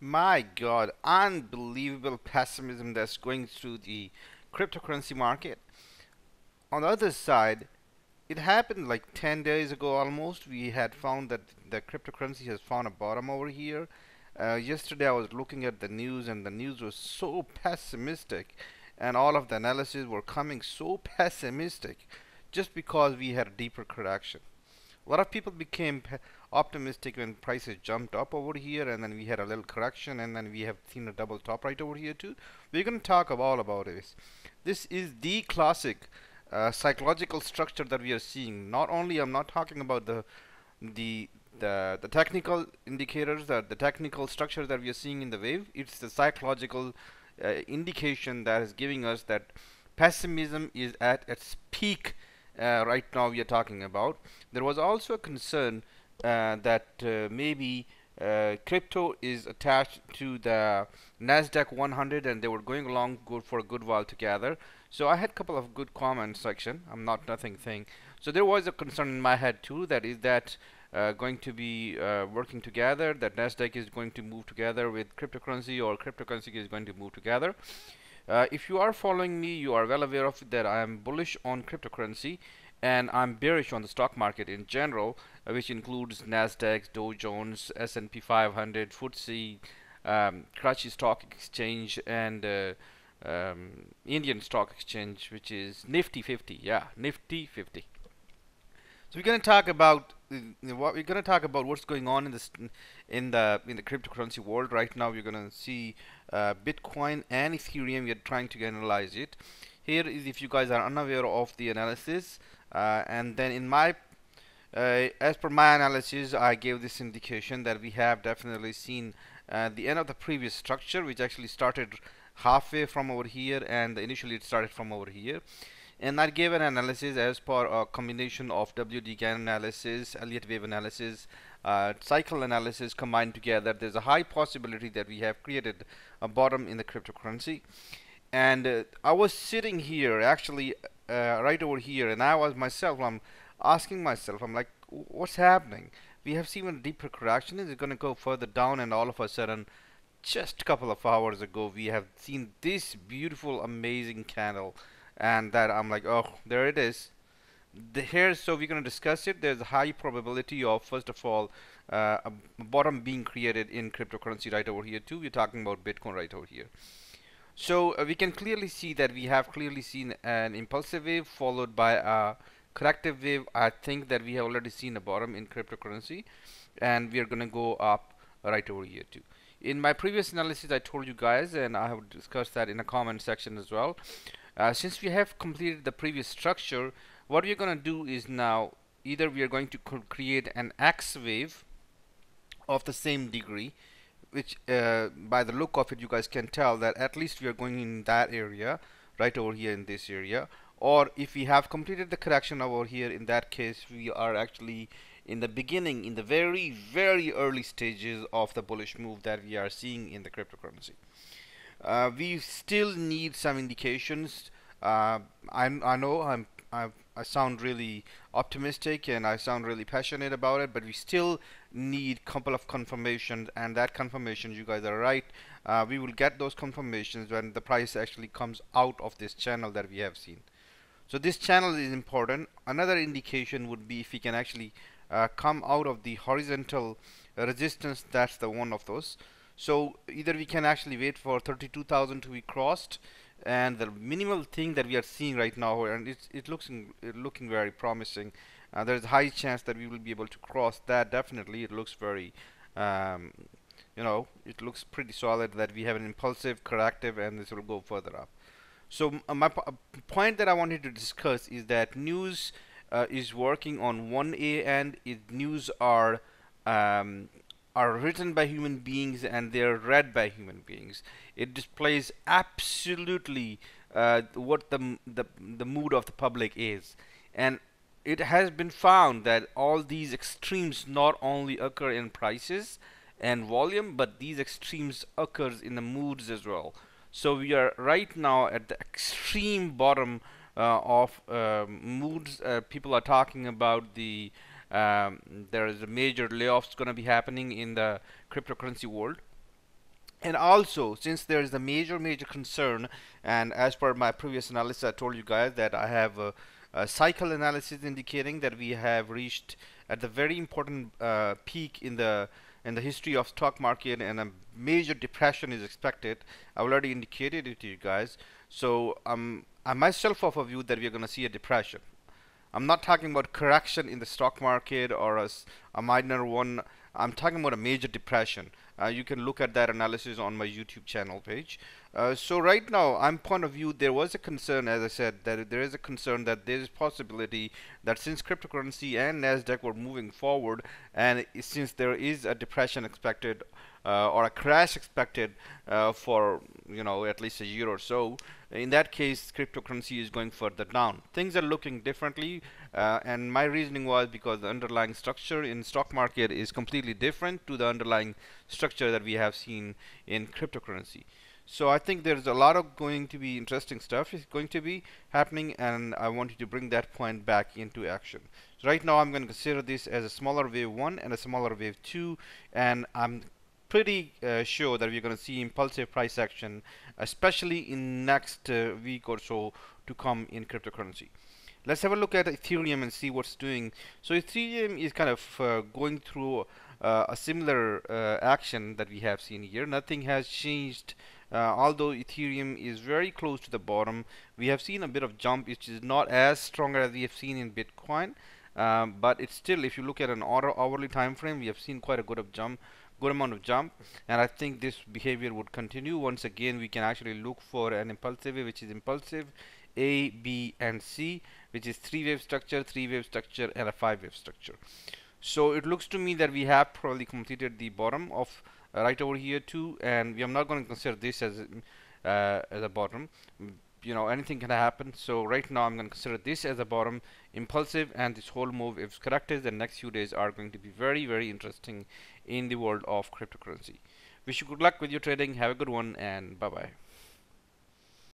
my god unbelievable pessimism that's going through the cryptocurrency market. On the other side it happened like 10 days ago almost. We had found that the cryptocurrency has found a bottom over here. Uh, yesterday I was looking at the news and the news was so pessimistic and all of the analysis were coming so pessimistic just because we had a deeper correction. A lot of people became optimistic when prices jumped up over here and then we had a little correction and then we have seen a double top right over here too. We're going to talk about all about this. This is the classic uh, psychological structure that we are seeing. Not only I'm not talking about the the the, the technical indicators that the technical structure that we are seeing in the wave. It's the psychological uh, indication that is giving us that pessimism is at its peak uh, right now we are talking about. There was also a concern that uh, maybe uh, crypto is attached to the Nasdaq 100 and they were going along good for a good while together. So I had a couple of good comments section. I'm not nothing thing. So there was a concern in my head too. That is that uh, going to be uh, working together. That Nasdaq is going to move together with cryptocurrency or cryptocurrency is going to move together. Uh, if you are following me, you are well aware of that I am bullish on cryptocurrency and I'm bearish on the stock market in general, uh, which includes Nasdaq, Dow Jones, S&P 500, FTSE, um, Karachi Stock Exchange, and uh, um, Indian Stock Exchange, which is Nifty 50. Yeah, Nifty 50. So we're going to talk about what we're going to talk about what's going on in this in the in the cryptocurrency world right now. We're going to see uh, Bitcoin and Ethereum. We're trying to analyze it. Here is if you guys are unaware of the analysis, uh, and then in my uh, as per my analysis, I gave this indication that we have definitely seen uh, the end of the previous structure, which actually started halfway from over here, and initially it started from over here and I gave an analysis as per a combination of WD analysis, Elliott wave analysis, uh, cycle analysis combined together. There's a high possibility that we have created a bottom in the cryptocurrency. And uh, I was sitting here actually uh, right over here and I was myself, I'm asking myself, I'm like, what's happening? We have seen a deeper correction. Is it going to go further down and all of a sudden just a couple of hours ago we have seen this beautiful amazing candle and that I'm like oh there it is the, here so we're going to discuss it there's a high probability of first of all uh, a bottom being created in cryptocurrency right over here too we're talking about Bitcoin right over here so uh, we can clearly see that we have clearly seen an impulsive wave followed by a corrective wave I think that we have already seen a bottom in cryptocurrency and we are going to go up right over here too. In my previous analysis I told you guys and I have discussed that in a comment section as well. Uh, since we have completed the previous structure what we're going to do is now either we are going to create an X wave of the same degree which uh, by the look of it you guys can tell that at least we are going in that area right over here in this area or if we have completed the correction over here in that case we are actually in the beginning in the very very early stages of the bullish move that we are seeing in the cryptocurrency uh, we still need some indications. Uh, I, know I'm, I, I sound really optimistic and I sound really passionate about it, but we still need couple of confirmations, and that confirmation, you guys are right. Uh, we will get those confirmations when the price actually comes out of this channel that we have seen. So this channel is important. Another indication would be if we can actually uh, come out of the horizontal resistance. That's the one of those. So either we can actually wait for 32,000 to be crossed and the minimal thing that we are seeing right now and it's, it looks in, it looking very promising uh, there's a high chance that we will be able to cross that definitely it looks very um, you know it looks pretty solid that we have an impulsive corrective and this will go further up so uh, my point that I wanted to discuss is that news uh, is working on 1A and it news are um, are written by human beings and they're read by human beings. It displays absolutely uh, what the, the the mood of the public is, and it has been found that all these extremes not only occur in prices and volume, but these extremes occurs in the moods as well. So we are right now at the extreme bottom uh, of uh, moods. Uh, people are talking about the um, there is a major layoffs going to be happening in the cryptocurrency world and also since there is a major major concern and as per my previous analysis I told you guys that I have a, a cycle analysis indicating that we have reached at the very important uh, peak in the in the history of stock market and a major depression is expected. I've already indicated it to you guys. So um, I myself of a view that we're gonna see a depression. I'm not talking about correction in the stock market or a, a minor one I'm talking about a major depression. Uh, you can look at that analysis on my YouTube channel page. Uh, so right now, I'm point of view, there was a concern, as I said, that there is a concern that there is possibility that since cryptocurrency and Nasdaq were moving forward, and since there is a depression expected uh, or a crash expected uh, for you know at least a year or so in that case cryptocurrency is going further down. Things are looking differently uh, and my reasoning was because the underlying structure in stock market is completely different to the underlying structure that we have seen in cryptocurrency so I think there's a lot of going to be interesting stuff is going to be happening and I wanted to bring that point back into action. So right now I'm going to consider this as a smaller wave 1 and a smaller wave 2 and I'm pretty uh, sure that we're going to see impulsive price action, especially in next uh, week or so to come in cryptocurrency. Let's have a look at Ethereum and see what's doing. So Ethereum is kind of uh, going through uh, a similar uh, action that we have seen here. Nothing has changed. Uh, although Ethereum is very close to the bottom, we have seen a bit of jump, which is not as strong as we have seen in Bitcoin. Um, but it's still, if you look at an hourly time frame, we have seen quite a good of jump good amount of jump and I think this behavior would continue once again we can actually look for an impulsive which is impulsive A B and C which is three wave structure three wave structure and a five wave structure. So it looks to me that we have probably completed the bottom of uh, right over here too and we are not going to consider this as uh, as a bottom. You know anything can happen. So right now I'm going to consider this as a bottom impulsive and this whole move if corrected the next few days are going to be very very interesting in the world of cryptocurrency. Wish you good luck with your trading. Have a good one and bye bye